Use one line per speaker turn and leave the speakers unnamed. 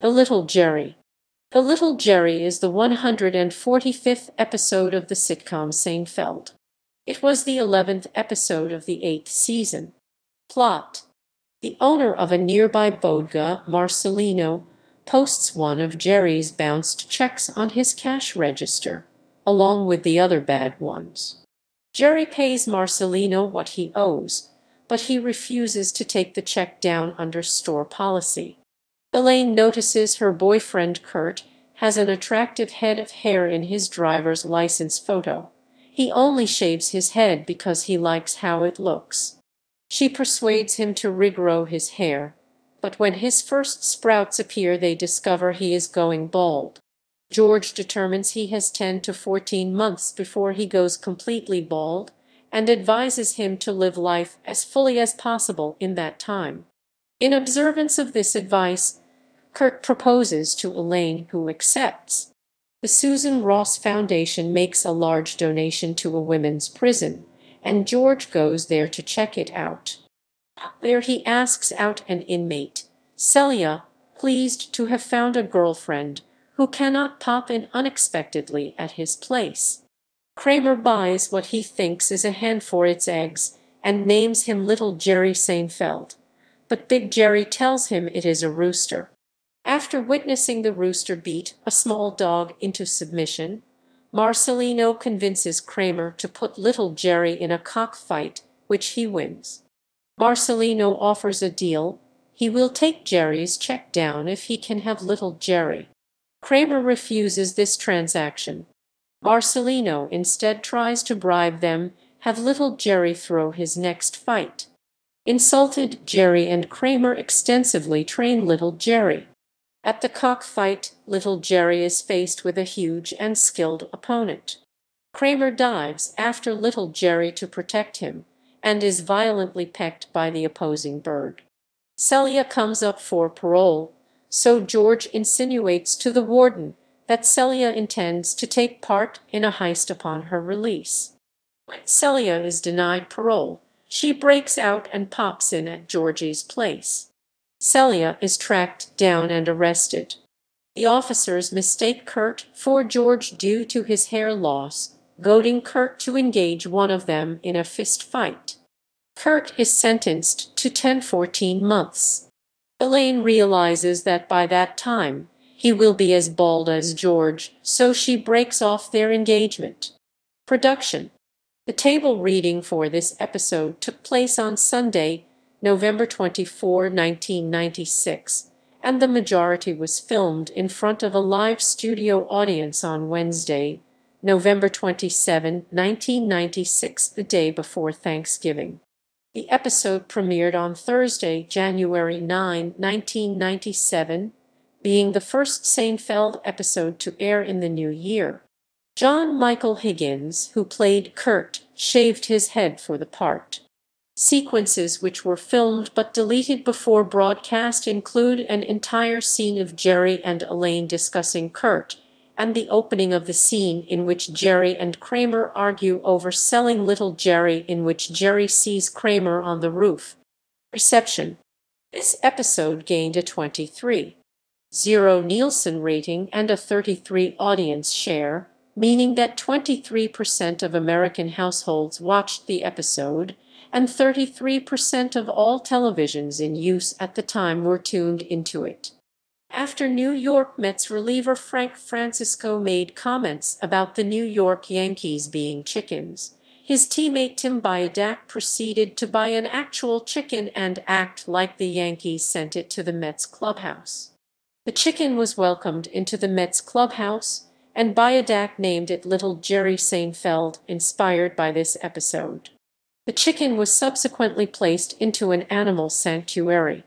The Little Jerry The Little Jerry is the 145th episode of the sitcom Seinfeld. It was the 11th episode of the eighth season. Plot The owner of a nearby bodega, Marcelino, posts one of Jerry's bounced checks on his cash register, along with the other bad ones. Jerry pays Marcelino what he owes, but he refuses to take the check down under store policy. Elaine notices her boyfriend Kurt has an attractive head of hair in his driver's license photo. He only shaves his head because he likes how it looks. She persuades him to regrow his hair, but when his first sprouts appear they discover he is going bald. George determines he has 10 to 14 months before he goes completely bald and advises him to live life as fully as possible in that time. In observance of this advice, Kurt proposes to Elaine, who accepts. The Susan Ross Foundation makes a large donation to a women's prison, and George goes there to check it out. There he asks out an inmate, Celia, pleased to have found a girlfriend who cannot pop in unexpectedly at his place. Kramer buys what he thinks is a hen for its eggs and names him Little Jerry Seinfeld, but Big Jerry tells him it is a rooster. After witnessing the rooster beat a small dog into submission, Marcelino convinces Kramer to put Little Jerry in a cockfight, which he wins. Marcelino offers a deal. He will take Jerry's check down if he can have Little Jerry. Kramer refuses this transaction. Marcelino instead tries to bribe them, have Little Jerry throw his next fight. Insulted, Jerry and Kramer extensively train Little Jerry. At the cockfight, Little Jerry is faced with a huge and skilled opponent. Kramer dives after Little Jerry to protect him, and is violently pecked by the opposing bird. Celia comes up for parole, so George insinuates to the warden that Celia intends to take part in a heist upon her release. When Celia is denied parole, she breaks out and pops in at Georgie's place. Celia is tracked down and arrested. The officers mistake Kurt for George due to his hair loss, goading Kurt to engage one of them in a fist fight. Kurt is sentenced to 10-14 months. Elaine realizes that by that time, he will be as bald as George, so she breaks off their engagement. Production The table reading for this episode took place on Sunday, November 24, 1996, and the majority was filmed in front of a live studio audience on Wednesday, November 27, 1996, the day before Thanksgiving. The episode premiered on Thursday, January 9, 1997, being the first Seinfeld episode to air in the new year. John Michael Higgins, who played Kurt, shaved his head for the part. Sequences which were filmed but deleted before broadcast include an entire scene of Jerry and Elaine discussing Kurt, and the opening of the scene in which Jerry and Kramer argue over selling Little Jerry in which Jerry sees Kramer on the roof. Reception This episode gained a 23. Nielsen rating and a 33 audience share, meaning that 23% of American households watched the episode, and 33% of all televisions in use at the time were tuned into it. After New York Mets reliever Frank Francisco made comments about the New York Yankees being chickens, his teammate Tim Byrdak proceeded to buy an actual chicken and act like the Yankees sent it to the Mets clubhouse. The chicken was welcomed into the Mets clubhouse, and Byrdak named it Little Jerry Seinfeld, inspired by this episode. The chicken was subsequently placed into an animal sanctuary.